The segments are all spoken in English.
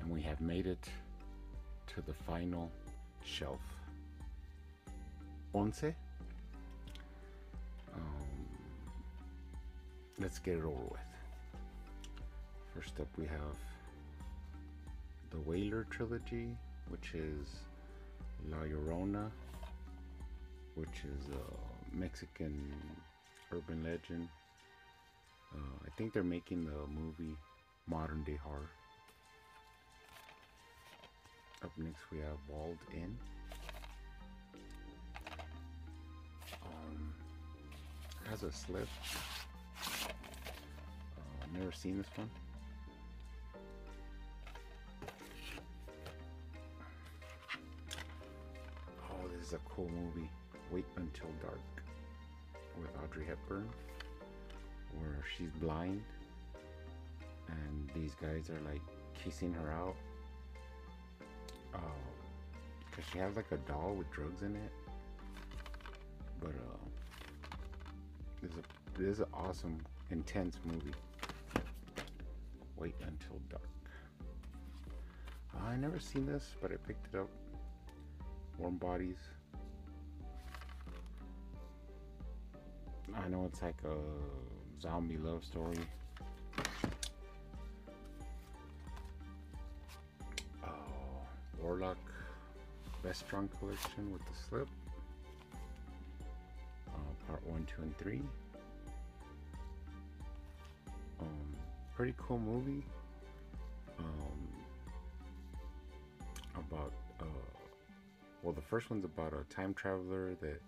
And we have made it to the final shelf. Once. Um, let's get it over with. First up, we have the Wailer trilogy, which is La Llorona, which is a Mexican urban legend. Uh, I think they're making the movie Modern Day Horror. Up next, we have Walled In. Um, has a slip. Uh, never seen this one. Oh, this is a cool movie. Wait Until Dark with Audrey Hepburn, where she's blind and these guys are like kissing her out. Oh, cause she has like a doll with drugs in it. But uh, this is a this is an awesome, intense movie. Wait until dark. I never seen this, but I picked it up. Warm Bodies. I know it's like a zombie love story. Warlock Vestron collection with the slip. Uh, part one, two, and three. Um, pretty cool movie. Um, about uh, well, the first one's about a time traveler that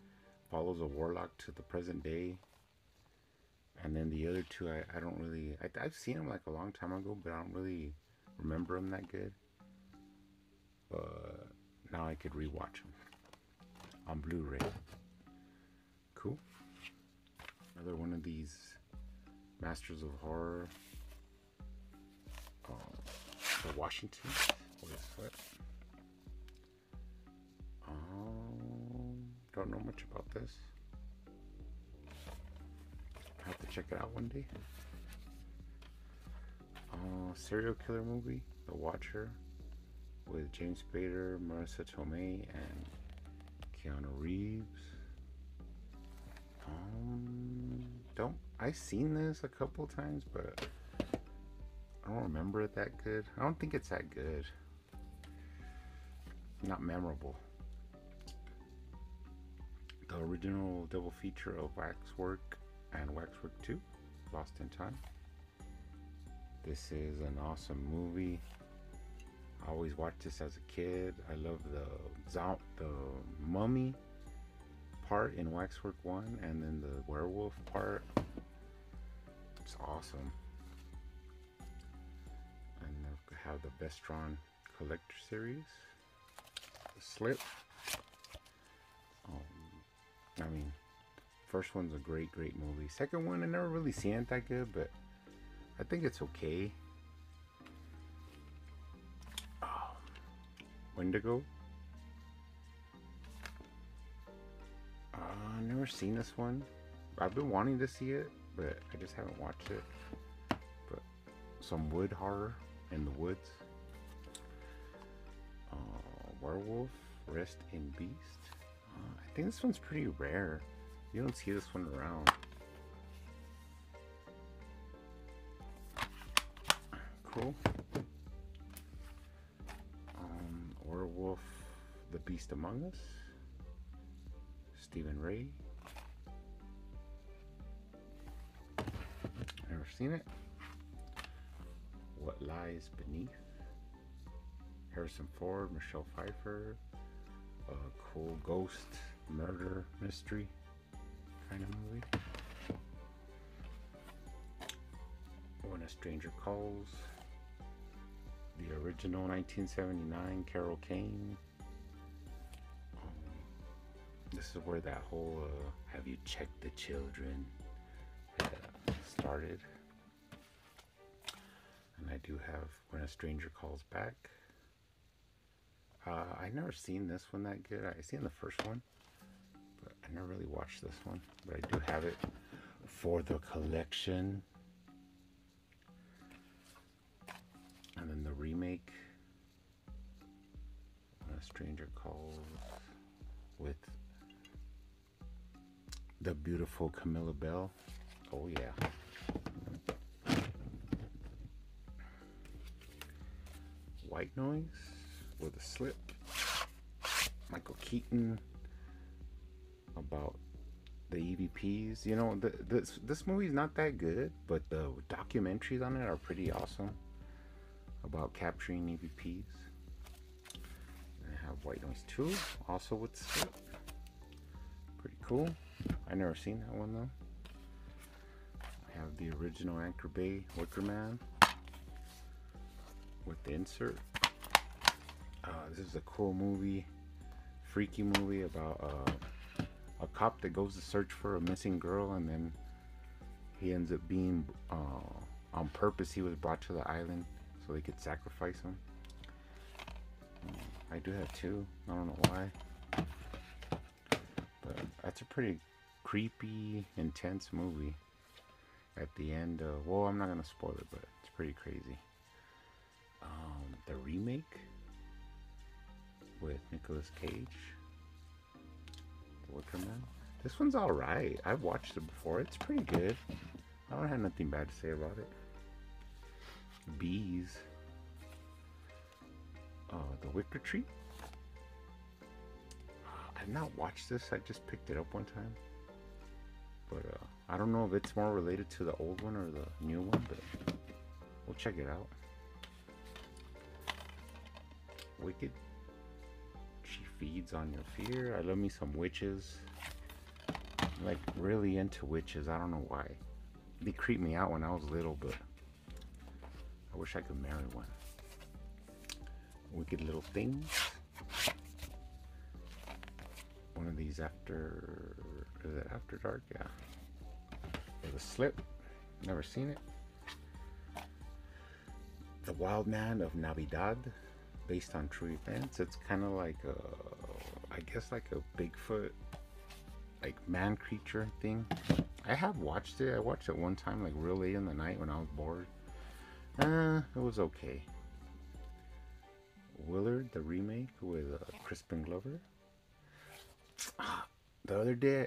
follows a warlock to the present day. And then the other two, I, I don't really, I, I've seen them like a long time ago, but I don't really remember them that good. But now I could rewatch them on Blu ray. Cool. Another one of these Masters of Horror. Uh, the Washington. What is what? Um, don't know much about this. I have to check it out one day. Uh, serial killer movie, The Watcher, with James Spader, Marisa Tomei, and Keanu Reeves. Um, don't I've seen this a couple times, but I don't remember it that good. I don't think it's that good. Not memorable the original double feature of Waxwork and Waxwork 2, Lost in Time. This is an awesome movie. I always watched this as a kid. I love the the mummy part in Waxwork 1 and then the werewolf part. It's awesome. And I have the Vestron Collector Series. The slip. Um, I mean, first one's a great, great movie. Second one, I never really seen it that good, but I think it's okay. Wendigo. Uh, I never seen this one. I've been wanting to see it, but I just haven't watched it. But some wood horror in the woods. Uh, werewolf, rest in beast. Uh, I think this one's pretty rare. You don't see this one around. Cool. The Beast Among Us. Stephen Rea. Never seen it. What Lies Beneath. Harrison Ford, Michelle Pfeiffer, a cool ghost murder mystery kind of movie. When a Stranger Calls, the original 1979 Carol Kane. This is where that whole uh, "Have you checked the children?" uh, started. And I do have When a Stranger Calls Back. Uh, I never seen this one that good. I seen the first one, but I never really watched this one. But I do have it for the collection. And then the remake, when A Stranger Calls, with the beautiful Camilla Belle. Oh, yeah. White Noise with a slip. Michael Keaton about the EVPs. You know, the, this this movie's not that good, but the documentaries on it are pretty awesome about capturing EVPs. I have White Noise 2, also with slip. Pretty cool. I never seen that one though. I have the original Anchor Bay Wicker Man with the insert. Uh, this is a cool movie, freaky movie about uh, a cop that goes to search for a missing girl and then he ends up being uh, on purpose. He was brought to the island so they could sacrifice him. I do have two. I don't know why. That's a pretty creepy, intense movie. At the end, uh, well, I'm not gonna spoil it, but it's pretty crazy. Um, the remake with Nicolas Cage, The Wicker Man. This one's all right. I've watched it before. It's pretty good. I don't have nothing bad to say about it. Bees. Uh, the Wicker Tree. I've not watched this. I just picked it up one time. But uh, I don't know if it's more related to the old one or the new one, but we'll check it out. Wicked. She feeds on your fear. I love me some witches. I'm like really into witches. I don't know why. They creeped me out when I was little, but I wish I could marry one. Wicked little things. One of these after is it After Dark? Yeah. There's a slip. Never seen it. The Wild Man of Navidad, based on true events. It's kind of like a, I guess like a Bigfoot, like man creature thing. I have watched it. I watched it one time, like real late in the night when I was bored. Uh, it was okay. Willard, the remake with uh, Crispin Glover. The other day,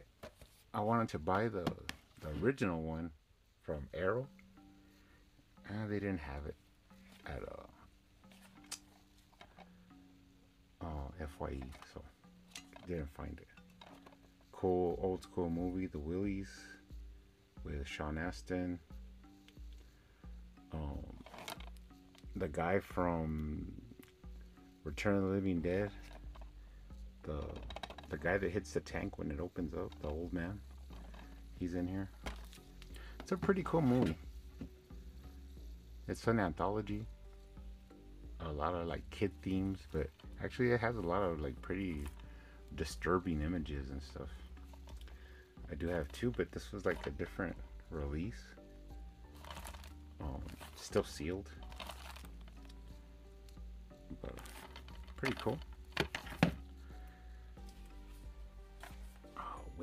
I wanted to buy the the original one from Arrow, and they didn't have it at uh, uh, Fye, so didn't find it. Cool old school movie, The Willies, with Sean Astin. Um, the guy from Return of the Living Dead, the the guy that hits the tank when it opens up, the old man, he's in here. It's a pretty cool movie. It's an anthology. A lot of like kid themes, but actually it has a lot of like pretty disturbing images and stuff. I do have two, but this was like a different release. Um, still sealed, but pretty cool.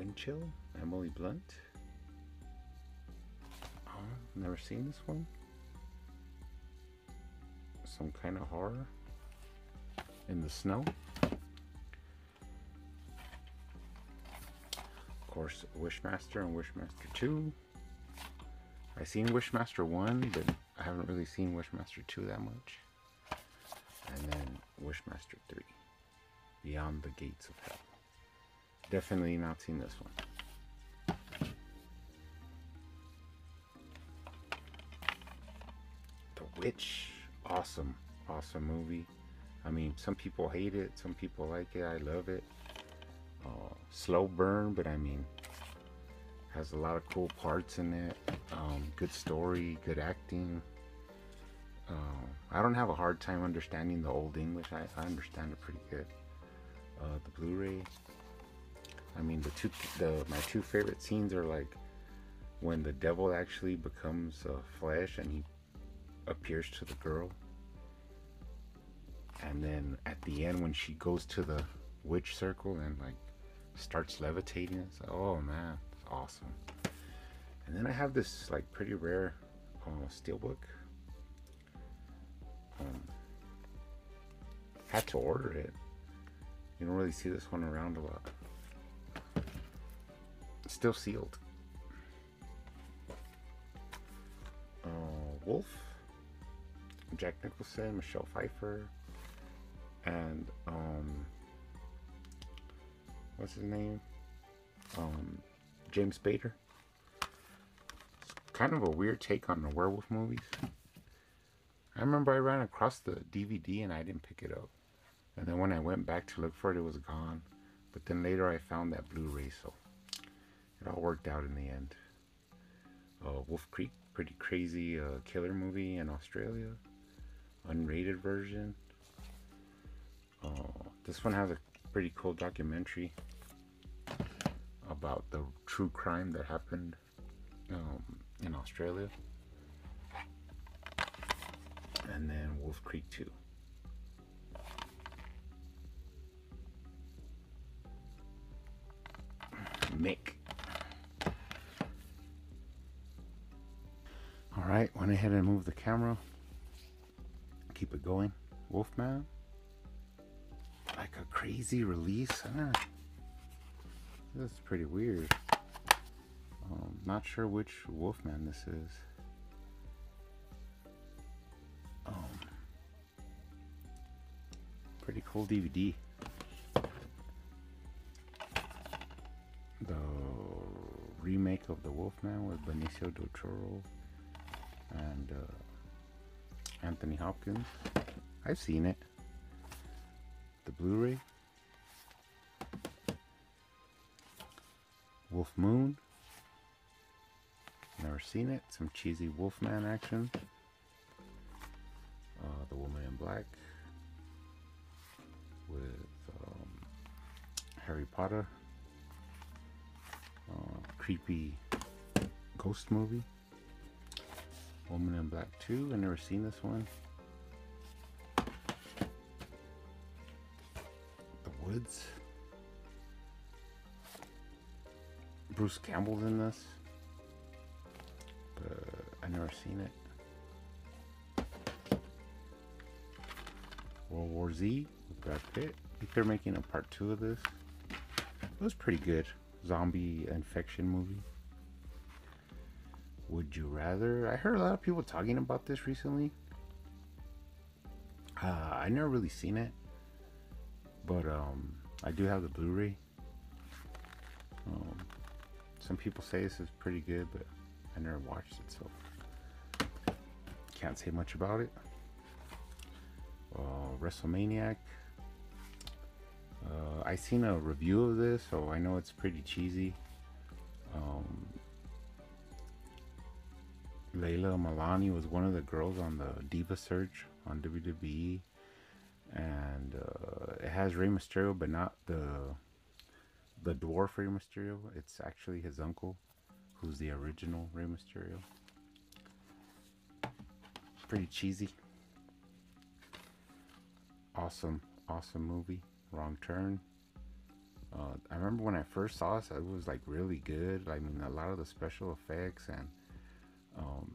Oh, Wind Chill, Emily Blunt. Oh, never seen this one. Some kind of horror in the snow. Of course, Wishmaster and Wishmaster 2. I've seen Wishmaster 1, but I haven't really seen Wishmaster 2 that much. And then Wishmaster 3. Beyond the Gates of Hell. Definitely not seen this one. The Witch. Awesome. Awesome movie. I mean, some people hate it, some people like it. I love it. Uh, slow burn, but I mean, has a lot of cool parts in it. Um, good story, good acting. Uh, I don't have a hard time understanding the old English. I, I understand it pretty good. Uh, the Blu-ray. I mean, the two, the my two favorite scenes are like when the devil actually becomes uh, flesh and he appears to the girl, and then at the end when she goes to the witch circle and like starts levitating. It's like, oh man, it's awesome. And then I have this like pretty rare uh, steelbook Um, had to order it. You don't really see this one around a lot. Still sealed. Uh, Wolf, Jack Nicholson, Michelle Pfeiffer, and um, what's his name? Um, James Spader. It's kind of a weird take on the werewolf movies. I remember I ran across the DVD and I didn't pick it up. And then when I went back to look for it, it was gone. But then later I found that Blu-ray, so it all worked out in the end. Uh, Wolf Creek, pretty crazy uh, killer movie in Australia. Unrated version. Uh, this one has a pretty cool documentary about the true crime that happened um, in Australia. And then Wolf Creek 2. Mick. Alright, went ahead and moved the camera. Keep it going. Wolfman. Like a crazy release. This is pretty weird. Um, not sure which Wolfman this is. Um, pretty cool DVD. The remake of The Wolfman with Benicio del Toro and uh, Anthony Hopkins. I've seen it. The Blu-ray. Wolf Moon. Never seen it. Some cheesy Wolfman action. Uh, the Woman in Black with um, Harry Potter. Uh, creepy ghost movie. Woman in Black 2. i never seen this one. The Woods. Bruce Campbell's in this. But I never seen it. World War Z with Brad Pitt. I think they're making a part two of this. It was pretty good. Zombie infection movie. Would you rather? I heard a lot of people talking about this recently. Uh, I never really seen it, but um, I do have the Blu-ray. Um, some people say this is pretty good, but I never watched it, so can't say much about it. Uh, WrestleManiac. Uh, I seen a review of this, so I know it's pretty cheesy. Um, Layla Milani was one of the girls on the Diva Search on WWE, and uh, it has Rey Mysterio, but not the the dwarf Rey Mysterio. It's actually his uncle, who's the original Rey Mysterio. Pretty cheesy. Awesome, awesome movie. Wrong Turn. Uh, I remember when I first saw this, it was like really good. I mean, a lot of the special effects and um,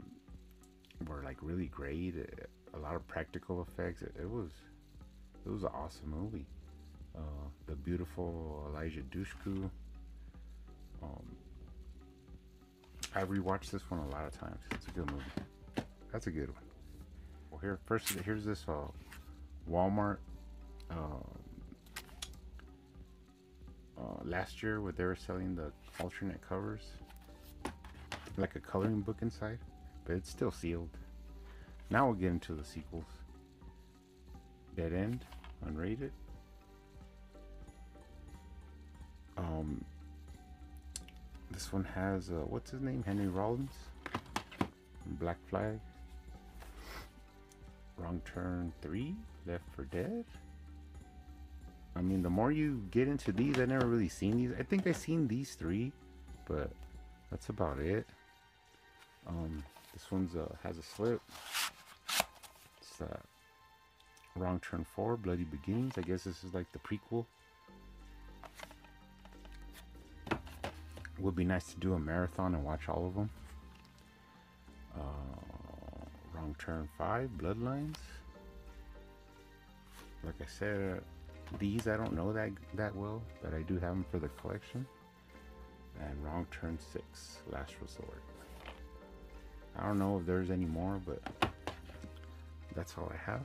were like really great. A lot of practical effects. It, it was it was an awesome movie. Uh, the beautiful Eliza Dushku. Um, I rewatched this one a lot of times. It's a good movie. That's a good one. Well, here first, here's this uh, Walmart. Um, uh, last year, where they were selling the alternate covers like a coloring book inside, but it's still sealed. Now we'll get into the sequels. Dead End, unrated. Um, this one has uh, what's his name? Henry Rollins. Black Flag. Wrong Turn Three. Left for Dead. I mean, the more you get into these, I never really seen these. I think I seen these three, but that's about it. Um, this one's uh, has a slip. It's uh, Wrong Turn 4, Bloody Beginnings. I guess this is like the prequel. Would be nice to do a marathon and watch all of them. Uh, Wrong Turn 5, Bloodlines. like I said, uh, these I don't know that that well, but I do have them for the collection. And Wrong Turn 6, Last Resort. I don't know if there's any more, but that's all I have.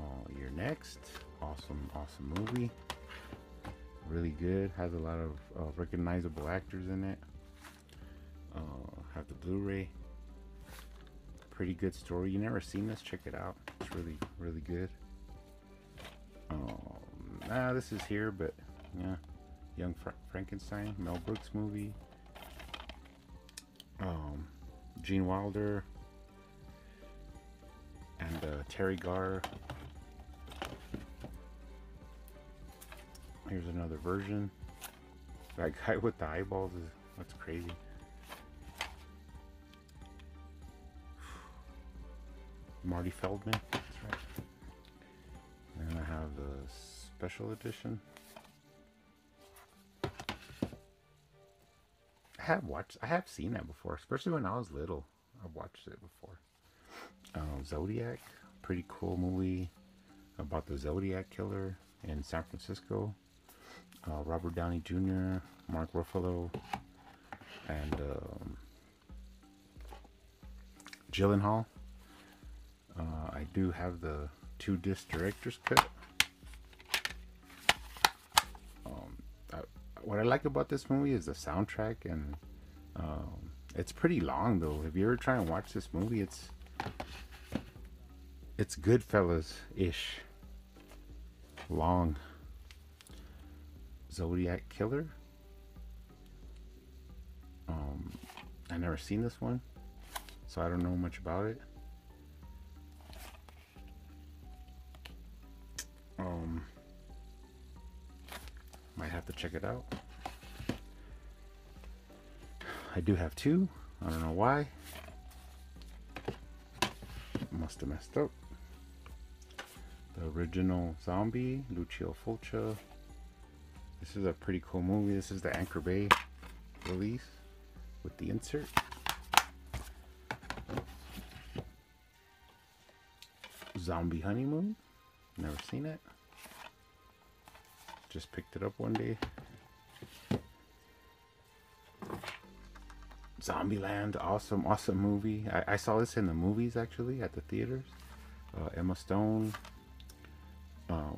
Oh, you're next. Awesome, awesome movie. Really good. Has a lot of uh, recognizable actors in it. Uh, have the Blu-ray. Pretty good story. You never seen this? Check it out. It's really, really good. Um, nah, this is here, but yeah. Young Fra Frankenstein, Mel Brooks movie. Um, Gene Wilder and uh, Teri Garr. Here's another version. That guy with the eyeballs is that's crazy. Marty Feldman. That's right. And I have the special edition. Have watched. I have seen that before, especially when I was little. I've watched it before. Uh, Zodiac, pretty cool movie about the Zodiac killer in San Francisco. Uh, Robert Downey Jr., Mark Ruffalo, and um, Gyllenhaal. Uh, I do have the two disc director's cut. What I like about this movie is the soundtrack, and um, it's pretty long though. If you're trying to watch this movie, it's it's Goodfellas ish. Long. Zodiac Killer. Um, I never seen this one, so I don't know much about it. To check it out. I do have two. I don't know why. Must have messed up. The original zombie, Lucio Fulci. This is a pretty cool movie. This is the Anchor Bay release with the insert. Zombie Honeymoon. Never seen it. Just picked it up one day. Zombieland, awesome, awesome movie. I, I, saw this in the movies actually at the theaters. Uh, Emma Stone, uh,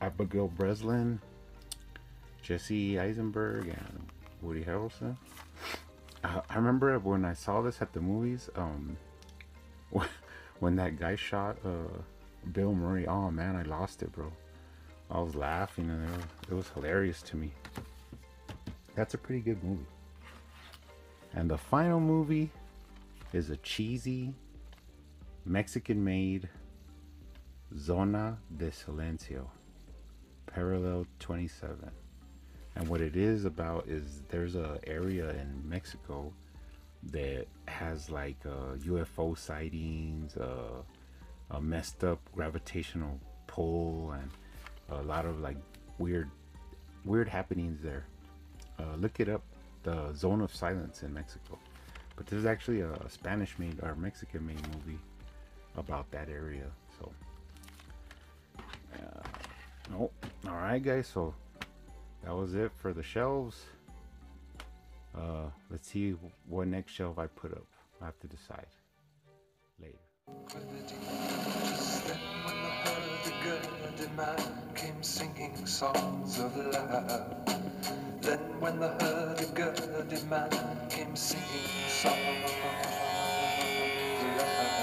Abigail Breslin, Jesse Eisenberg, and Woody Harrelson. I remember when I saw this at the movies, um, when that guy shot uh, Bill Murray. Oh man, I lost it, bro. I was laughing and it was, it was hilarious to me. That's a pretty good movie. And the final movie is a cheesy Mexican made Zona de Silencio, Parallel 27. And what it is about is there's a area in Mexico that has like uh, UFO sightings, uh, a messed up gravitational pull, and a lot of like weird, weird happenings there. Uh, look it up the Zone of Silence in Mexico. But there's actually a Spanish made or Mexican made movie about that area. So, uh, oh, all right, guys. So that was it for the shelves. Uh, let's see what next shelf I put up. I have to decide later minded man came singing songs of love. Then when the hurdy-gurdy man came singing songs of love.